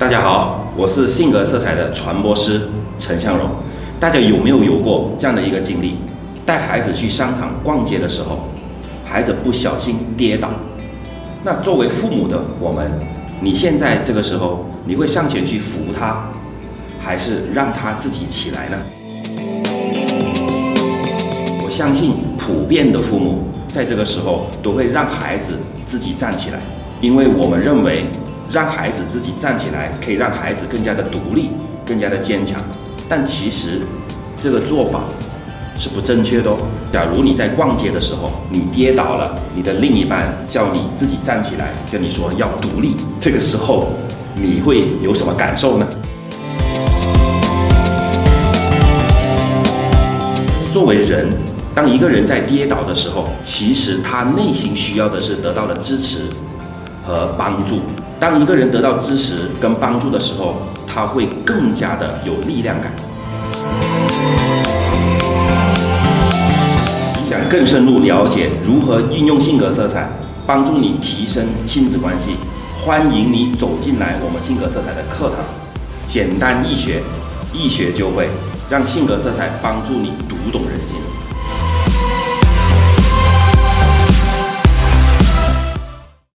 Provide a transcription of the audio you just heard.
大家好，我是性格色彩的传播师陈向荣。大家有没有有过这样的一个经历？带孩子去商场逛街的时候，孩子不小心跌倒。那作为父母的我们，你现在这个时候，你会上前去扶他，还是让他自己起来呢？我相信普遍的父母在这个时候都会让孩子自己站起来，因为我们认为。让孩子自己站起来，可以让孩子更加的独立，更加的坚强。但其实这个做法是不正确的哦。假如你在逛街的时候你跌倒了，你的另一半叫你自己站起来，跟你说要独立，这个时候你会有什么感受呢？作为人，当一个人在跌倒的时候，其实他内心需要的是得到了支持和帮助。当一个人得到支持跟帮助的时候，他会更加的有力量感。想更深入了解如何运用性格色彩帮助你提升亲子关系，欢迎你走进来我们性格色彩的课堂，简单易学，一学就会，让性格色彩帮助你读懂人心。